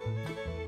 Bye.